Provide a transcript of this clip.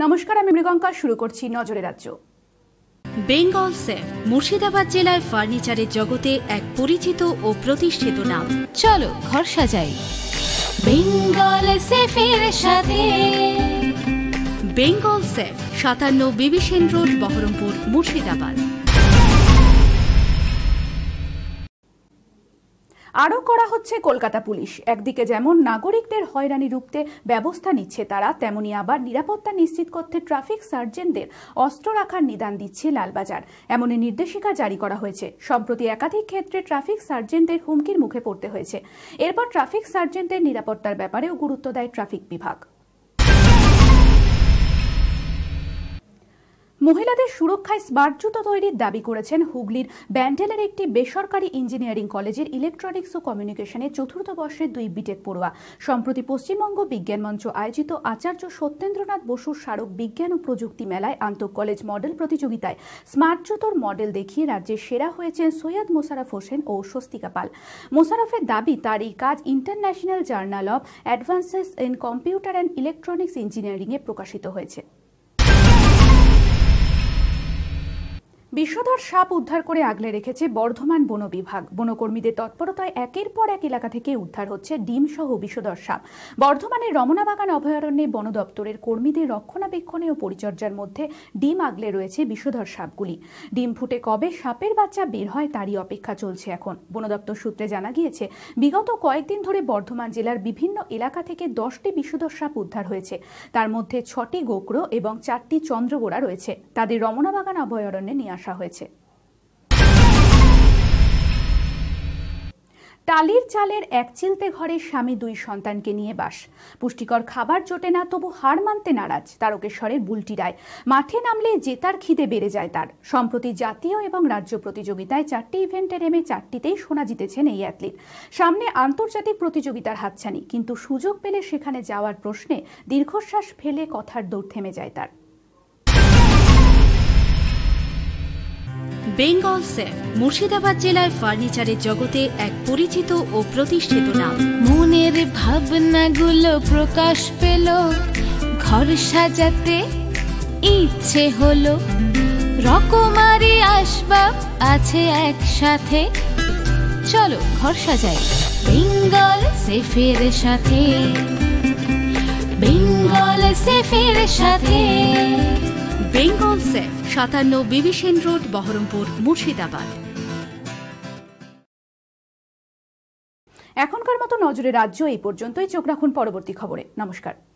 নমস্কার আমি মৃগঙ্কা। শুরু করছি নজরে রাজ্য। বেঙ্গল সেফ মুর্শিদাবাদ জেলার ফার্নিচারের জগতে এক পরিচিত ও প্রতিষ্ঠিত নাম। চলো ঘর সাজাই। বেঙ্গল সেফের সাথে। বেঙ্গল সেফ সাতান্ন বিবিসেন রোড বহরমপুর মুর্শিদাবাদ। আরও করা হচ্ছে কলকাতা পুলিশ। একদিকে যেমন নাগরিকদের হয়রানি রুখতে ব্যবস্থা নিচ্ছে তারা, তেমনি আবার নিরাপত্তা নিশ্চিত করতে ট্রাফিক সার্জেন্টদের অস্ত্র রাখার নিদান দিচ্ছে লালবাজার। এমনই নির্দেশিকা জারি করা হয়েছে। সম্প্রতি একাধিক ক্ষেত্রে ট্রাফিক সার্জেন্টদের হুমকির মুখে পড়তে হয়েছে। এরপর ট্রাফিক সার্জেন্টদের নিরাপত্তার ব্যাপারেও গুরুত্ব দেয় ট্রাফিক বিভাগ। মহিলাদের সুরক্ষায় স্মার্ট জুতো তৈরির দাবি করেছেন হুগলির ব্যান্ডেলের একটি বেসরকারি ইঞ্জিনিয়ারিং কলেজের ইলেকট্রনিক্স ও কমিউনিকেশনের চতুর্থ বর্ষের দুই বিটেক পড়ুয়া। সম্প্রতি পশ্চিমবঙ্গ বিজ্ঞান মঞ্চ আয়োজিত আচার্য সত্যেন্দ্রনাথ বসুর স্মারক বিজ্ঞান ও প্রযুক্তি মেলায় আন্তঃ কলেজ মডেল প্রতিযোগিতায় স্মার্ট জুতোর মডেল দেখিয়ে রাজ্যের সেরা হয়েছেন সৈয়দ মোশারফ হোসেন ও স্বস্তিকা পাল। মোশারফের দাবি, তার এই কাজ international journal of advances in computer and electronics ইঞ্জিনিয়ারিংয়ে প্রকাশিত হয়েছে। বিষধর সাপ উদ্ধার করে আগলে রেখেছে বর্ধমান বন বিভাগ। বনকর্মীদের তৎপরতায় একের পর এক এলাকা থেকে উদ্ধার হচ্ছে ডিম সহ বিষধর সাপ। বর্ধমানের রমনাবাগান অভয়ারণ্যে বন দপ্তরের কর্মীদের রক্ষণাবেক্ষণে ও পরিচর্যার মধ্যে ডিম আগলে রয়েছে বিষধর সাপগুলি। ডিম ফুটে কবে সাপের বাচ্চা বের হয় তারই অপেক্ষা চলছে এখন। বন দপ্তর সূত্রে জানা গিয়েছে, বিগত কয়েকদিন ধরে বর্ধমান জেলার বিভিন্ন এলাকা থেকে দশটি বিষধর সাপ উদ্ধার হয়েছে। তার মধ্যে ছটি গোকরো এবং চারটি চন্দ্রগোড়া রয়েছে। তাদের রমনাবাগান অভয়ারণ্যে নিয়ে আসা হয়েছে। টালির চালের এক চিলতে ঘরে স্বামী দুই সন্তানকে নিয়ে বাস। পুষ্টিকর খাবার জোটে না, তবু হার মানতে নারাজ তারকেশ্বরের বুলটি রায়। মাঠে নামলে জেতার খিদে বেড়ে যায় তার। সম্প্রতি জাতীয় এবং রাজ্য প্রতিযোগিতায় চারটি ইভেন্টে নেমে চারটিতেই সোনা জিতেছেন এই অ্যাথলিট। সামনে আন্তর্জাতিক প্রতিযোগিতার হাতছানি, কিন্তু সুযোগ পেলে সেখানে যাওয়ার প্রশ্নে দীর্ঘশ্বাস ফেলে কথার দৌড় থেমে যায় তার। বেঙ্গল সেফ, মুর্শিদাবাদ জেলার ফার্নিচারের জগতে এক পরিচিত ও প্রতিষ্ঠিত নাম। মনের ভাবনাগুলো প্রকাশ পেল, ঘর সাজাতে ইচ্ছে হলো। রকমারি আসবাব আছে একসাথে। চলো ঘর সাজাই বেঙ্গল সেফের সাথে। বেঙ্গল সেফের সাথে। বেঙ্গল সেফ, সাতান্ন বিবিসেন রোড, বহরমপুর, মুর্শিদাবাদ। এখনকার মতো নজরে রাজ্য এই পর্যন্তই। চোখ রাখুন পরবর্তী খবরে। নমস্কার।